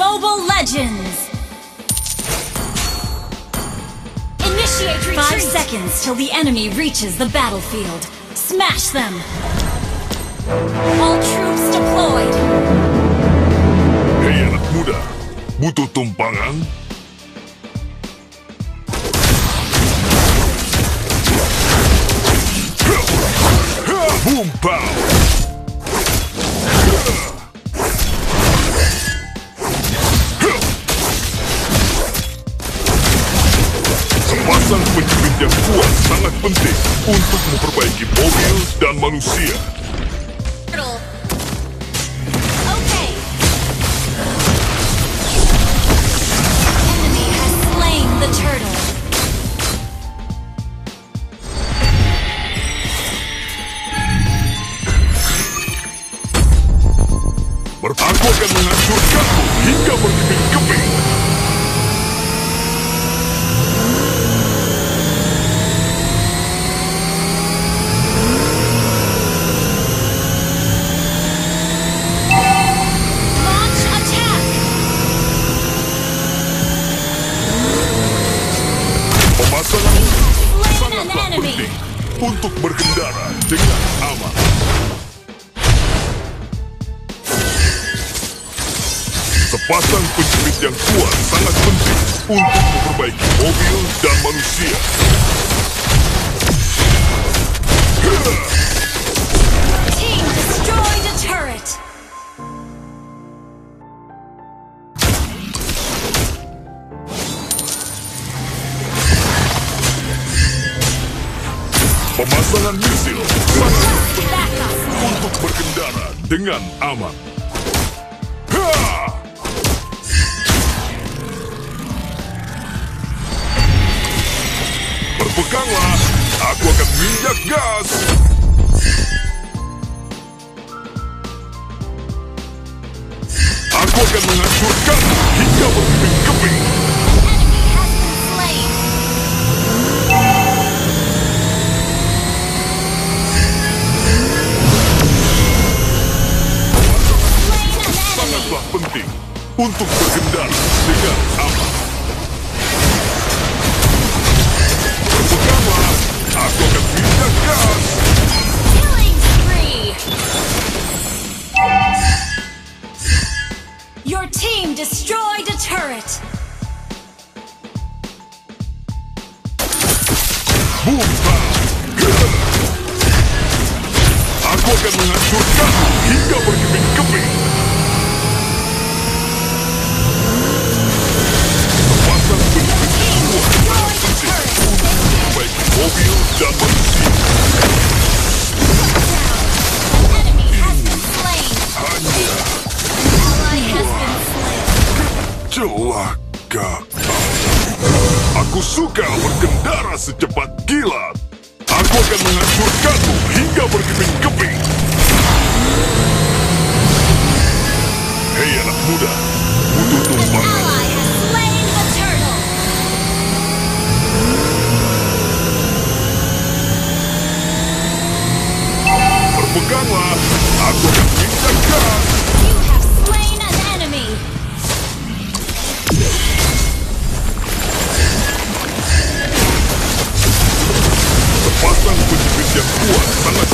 legends! Initiate retreat! Five seconds till the enemy reaches the battlefield. Smash them! All troops deployed! Hei anak muda, butuh tumpangan? Boom pow! Penting untuk memperbaiki mobil dan manusia. Aku akan menghancurkanmu hingga berkeping-keping. Sepasang penjurit yang kuat sangat penting untuk memperbaiki mobil dan manusia. Team destroyed a turret! Pemasangan misil sangat penting untuk berkendara dengan aman. Aku akan Aku akan menghancurkanmu hingga berkeping-keping. Suka berkendara secepat kilat. Aku akan menghancurkanmu hingga berkeping-keping. Hei anak muda, butuh An tumpangan. Berpeganglah, aku akan minyak gas.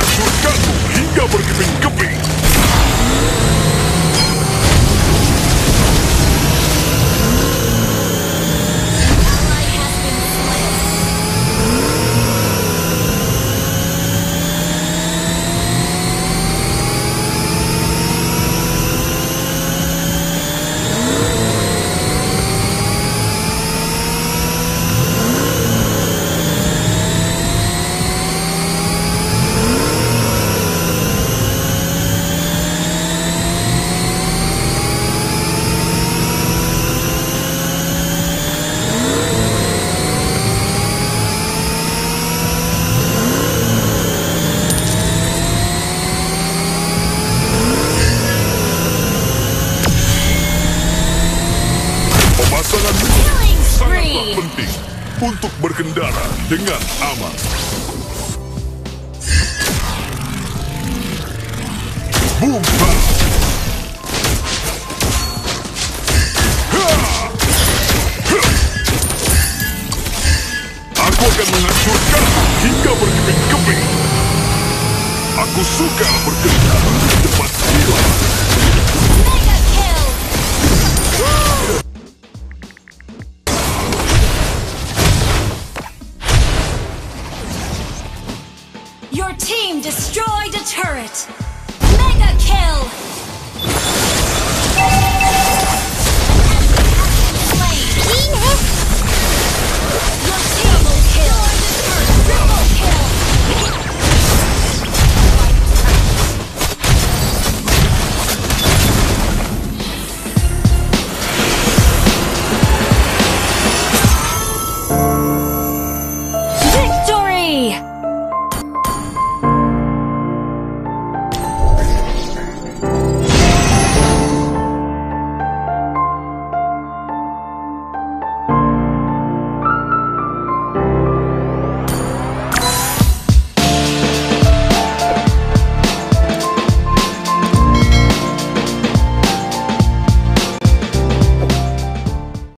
menghancurkanmu hingga berkeping-keping. Penting untuk berkendara dengan aman. Boom! Aku akan menghancurkan hingga berkeping-keping. Aku suka berkendara cepat gila. Mega it.